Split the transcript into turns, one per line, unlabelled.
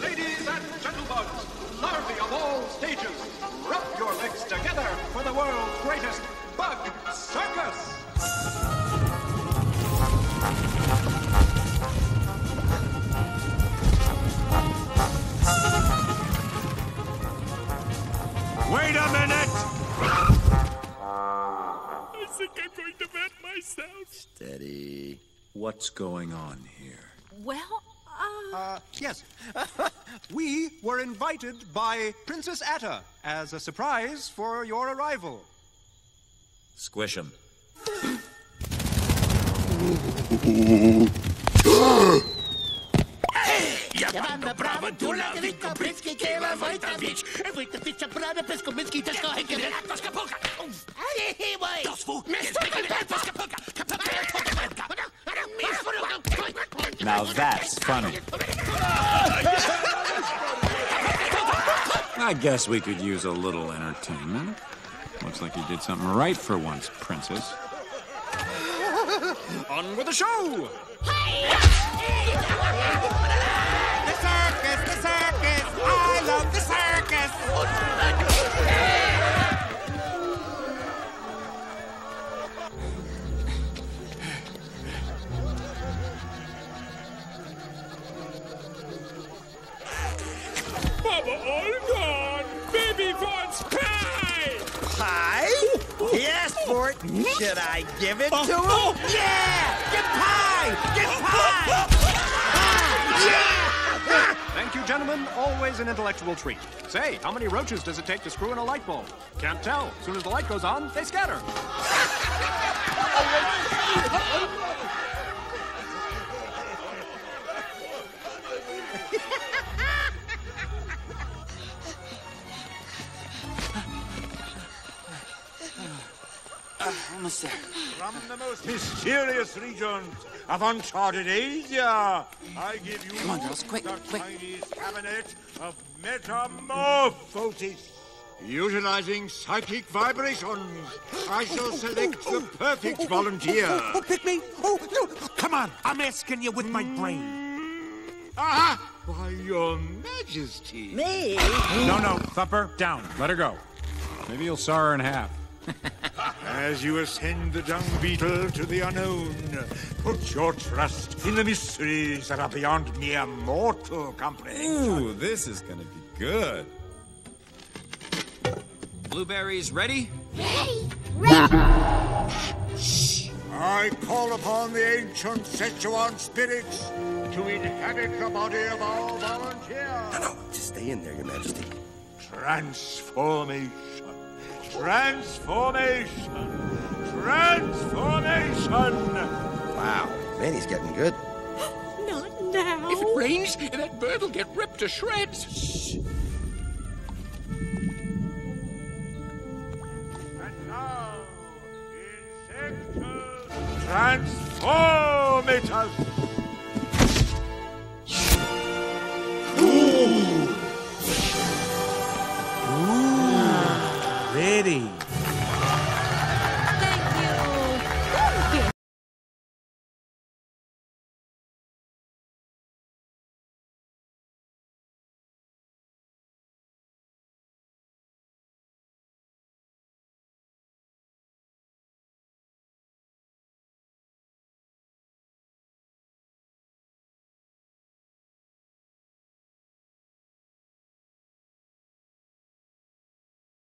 Ladies and gentlemen, larvae of all stages, rub your legs together for the world's greatest bug circus!
Wait a minute!
I think I'm going to wet myself.
Steady. What's going on here?
Well, uh,
Uh, yes. we were invited by Princess Atta as a surprise for your arrival.
Squish him.
Jawanda, brawo, dula, witko, bryski, kieła, Wojtowicz. Wojtowicza, brada, pysko, myski, też kochaj, kiedy to skapuka. Ale hiwaj! To swu, mistrz, to
Now that's funny. I guess we could use a little entertainment. Looks like you did something right for once, Princess.
On with the show!
The
pie.
Pie? He asked for it. Should I give it to him?
oh.
Yeah! Get pie! Get oh. pie! Oh.
Thank you, gentlemen. Always an intellectual treat. Say, how many roaches does it take to screw in a light bulb? Can't tell. As soon as the light goes on, they scatter.
From the most mysterious regions of uncharted Asia, I give you
Come on, girls, quick,
the
quick.
Chinese cabinet of metamorphosis. Utilizing psychic vibrations, I shall select the perfect volunteer.
Oh, pick me! Oh, no! Come on! I'm asking you with my brain.
Aha! Why, your majesty.
Me?
No, no, Thumper, down. Let her go. Maybe you'll saw her in half.
As you ascend the dung beetle to the unknown, put your trust in the mysteries that are beyond mere mortal comprehension.
Ooh, this is gonna be good.
Blueberries ready? Ready! Ready!
I call upon the ancient Sichuan spirits to inhabit the body of our volunteer.
No, just stay in there, Your Majesty.
Transformation. Transformation. Transformation.
Wow, man, he's getting good.
not now.
If it rains, that bird will get ripped to shreds.
And now, insectus transformitus. Ready.